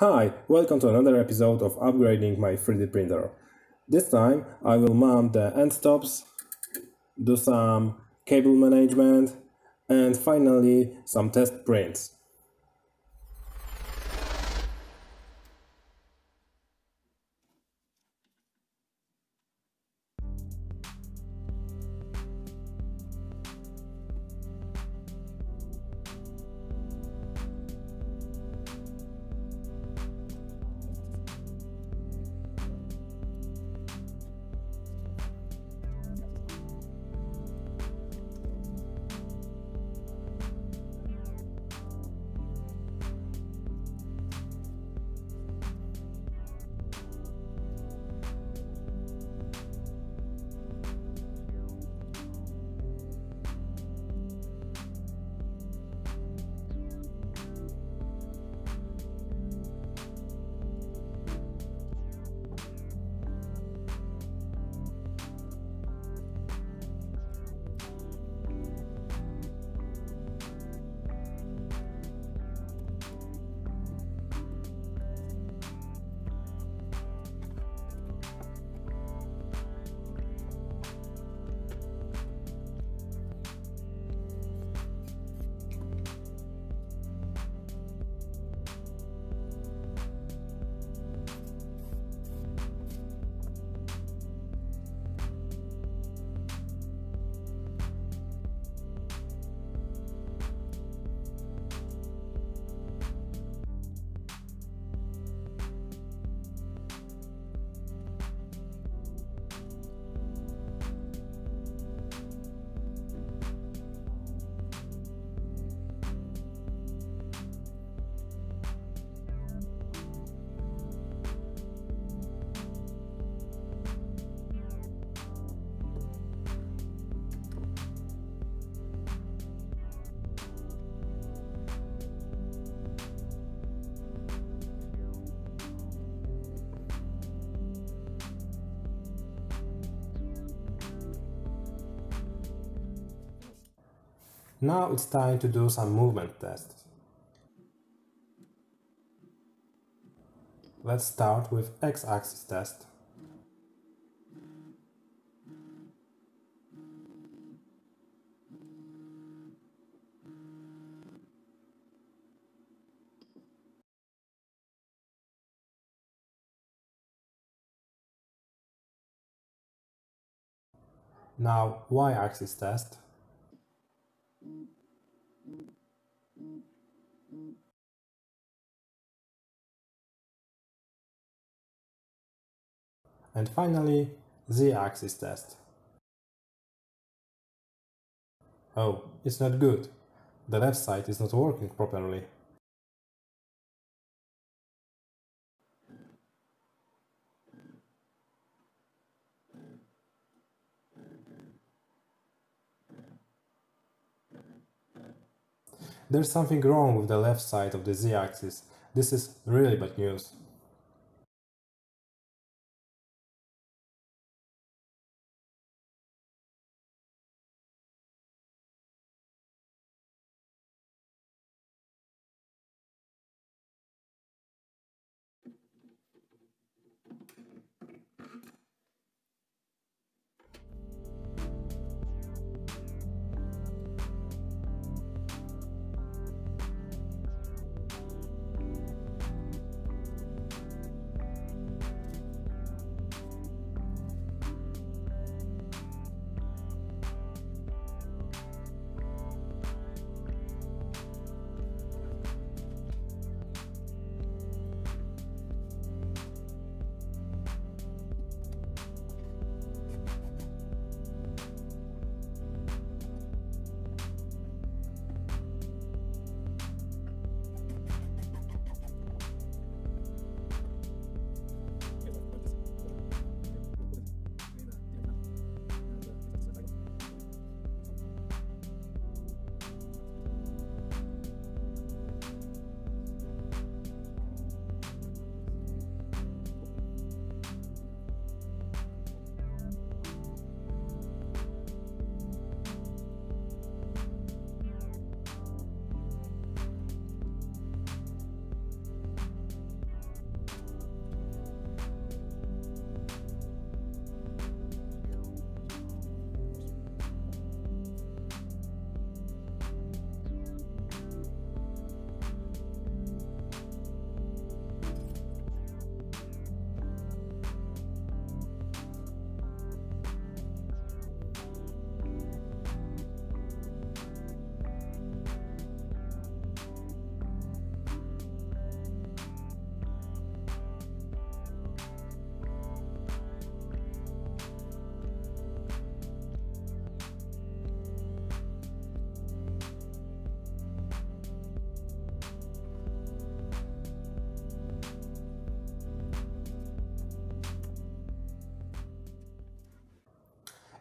Hi, welcome to another episode of upgrading my 3D printer. This time I will mount the end stops, do some cable management and finally some test prints. Now it's time to do some movement tests. Let's start with x-axis test. Now y-axis test. And finally, z-axis test. Oh, it's not good. The left side is not working properly. There's something wrong with the left side of the z-axis. This is really bad news.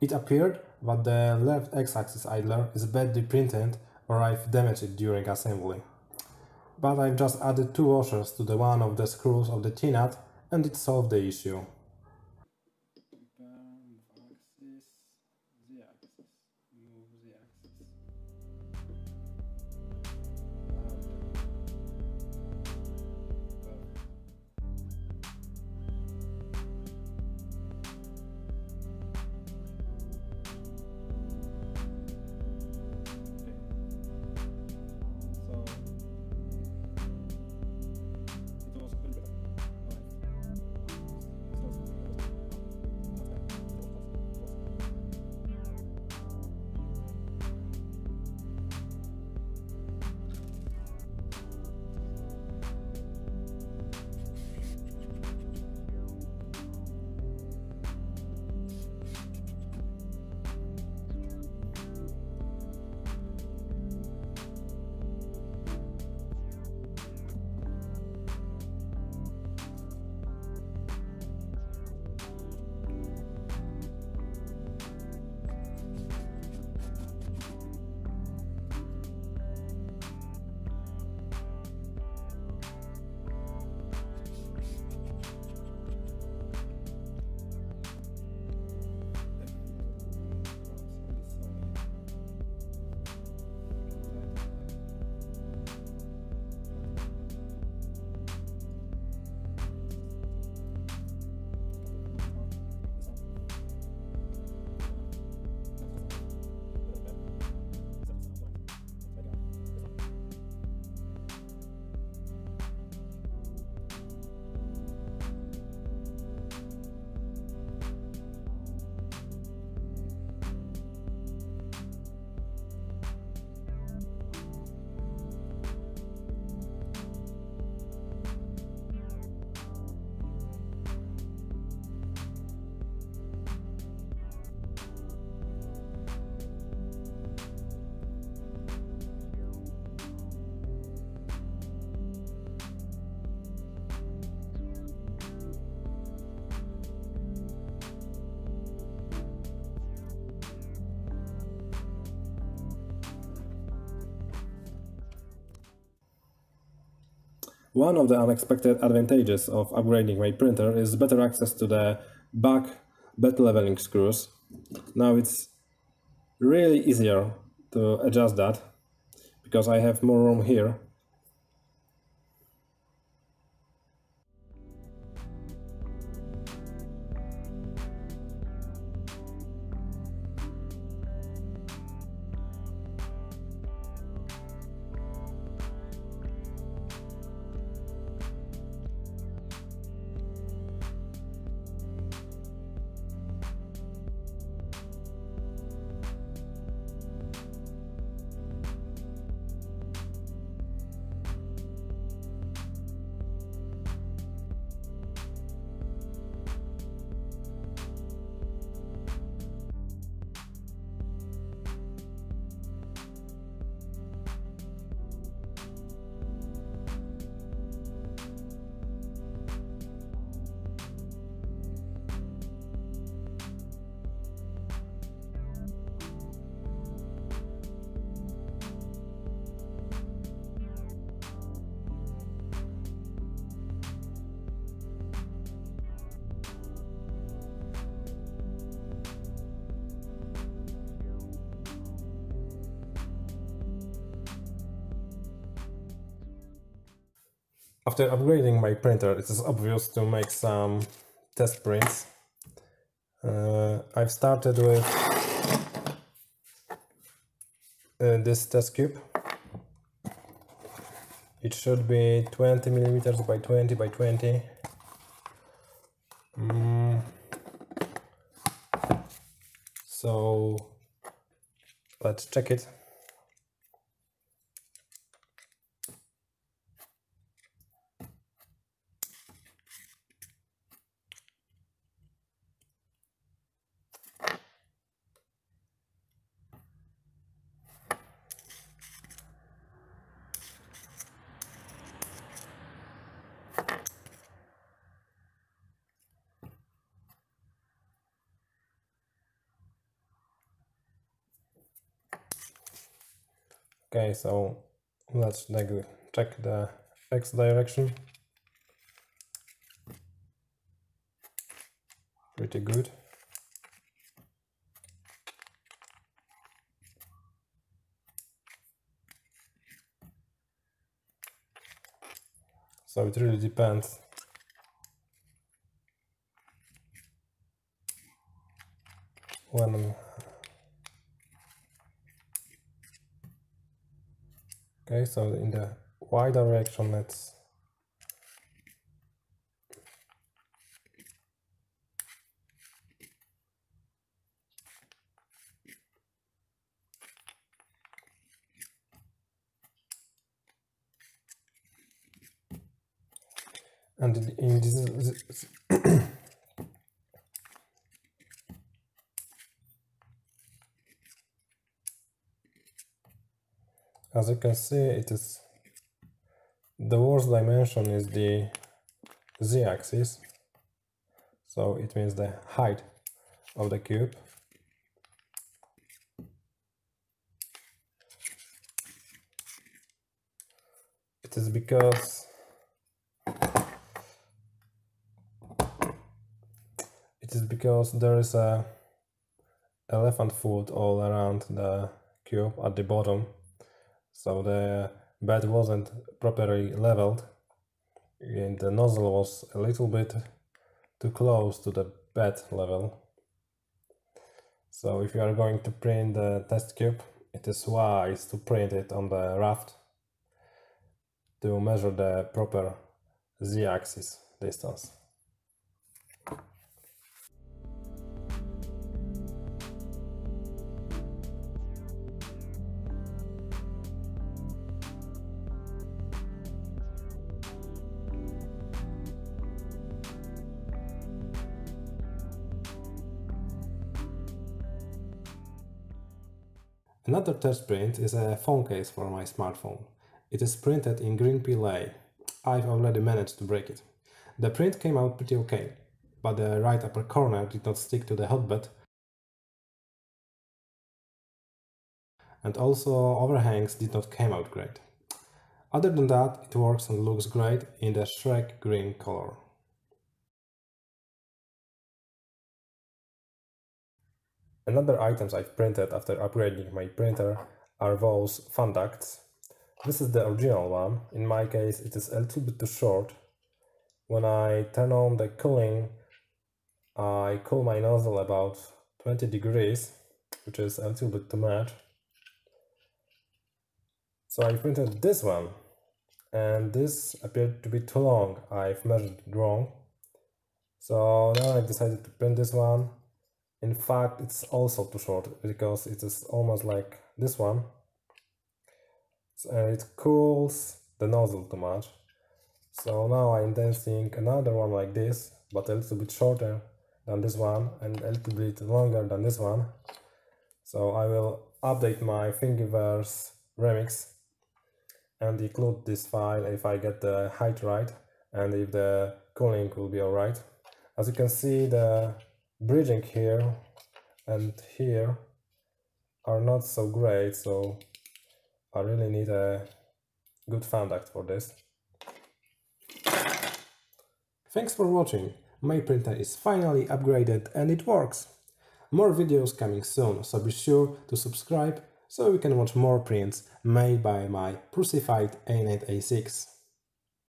It appeared that the left x-axis idler is badly printed or I've damaged it during assembly. But I've just added two washers to the one of the screws of the T-nut and it solved the issue. One of the unexpected advantages of upgrading my printer is better access to the back bed leveling screws. Now it's really easier to adjust that because I have more room here After upgrading my printer, it is obvious to make some test prints. Uh, I've started with uh, this test cube. It should be 20 millimeters by 20 by 20. Mm. So let's check it. Okay, so let's check the x direction. Pretty good. So it really depends. When Okay, so in the y direction, let's and in this as you can see it is the worst dimension is the z-axis. So it means the height of the cube. It is because it is because there is a elephant foot all around the cube at the bottom so the bed wasn't properly leveled and the nozzle was a little bit too close to the bed level. So if you are going to print the test cube, it is wise to print it on the raft to measure the proper z-axis distance. Another test print is a phone case for my smartphone. It is printed in green PLA. I've already managed to break it. The print came out pretty okay, but the right upper corner did not stick to the hotbed and also overhangs did not came out great. Other than that, it works and looks great in the Shrek green color. Another items I've printed after upgrading my printer are those fan ducts. This is the original one. In my case, it is a little bit too short. When I turn on the cooling, I cool my nozzle about 20 degrees, which is a little bit too much. So I printed this one, and this appeared to be too long. I've measured it wrong. So now I decided to print this one in fact, it's also too short because it is almost like this one. And uh, it cools the nozzle too much. So now I'm testing another one like this, but a little bit shorter than this one and a little bit longer than this one. So I will update my Thingiverse remix and include this file if I get the height right and if the cooling will be alright. As you can see the bridging here and here are not so great so I really need a good fan duct for this. Thanks for watching, my printer is finally upgraded and it works! More videos coming soon, so be sure to subscribe so you can watch more prints made by my Prusified A9A6.